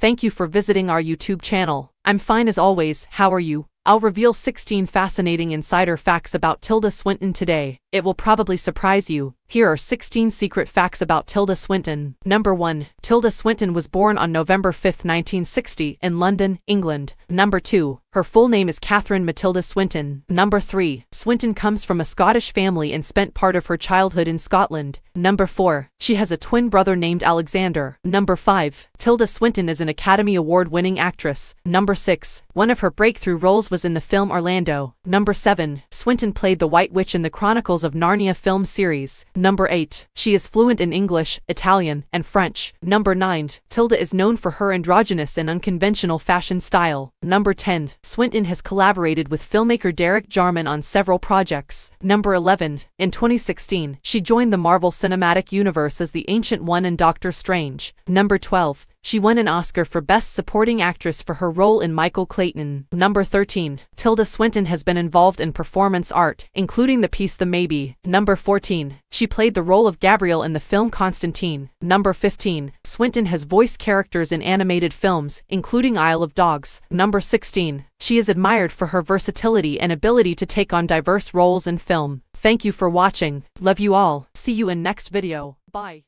Thank you for visiting our YouTube channel. I'm fine as always, how are you? I'll reveal 16 fascinating insider facts about Tilda Swinton today. It will probably surprise you. Here are 16 secret facts about Tilda Swinton. Number 1. Tilda Swinton was born on November 5, 1960, in London, England. Number 2. Her full name is Katherine Matilda Swinton. Number 3. Swinton comes from a Scottish family and spent part of her childhood in Scotland. Number 4. She has a twin brother named Alexander. Number 5. Tilda Swinton is an Academy Award winning actress. Number 6. One of her breakthrough roles was in the film Orlando. Number 7. Swinton played the White Witch in the Chronicles of Narnia film series. Number 8. She is fluent in English, Italian, and French. Number 9. Tilda is known for her androgynous and unconventional fashion style. Number 10. Swinton has collaborated with filmmaker Derek Jarman on several projects. Number 11. In 2016, she joined the Marvel Cinematic Universe as the Ancient One in Doctor Strange. Number 12. She won an Oscar for Best Supporting Actress for her role in Michael Clayton. Number 13. Tilda Swinton has been involved in performance art, including the piece The Maybe. Number 14. She played the role of Gabrielle in the film Constantine. Number 15. Swinton has voiced characters in animated films, including Isle of Dogs. Number 16. She is admired for her versatility and ability to take on diverse roles in film. Thank you for watching. Love you all. See you in next video. Bye.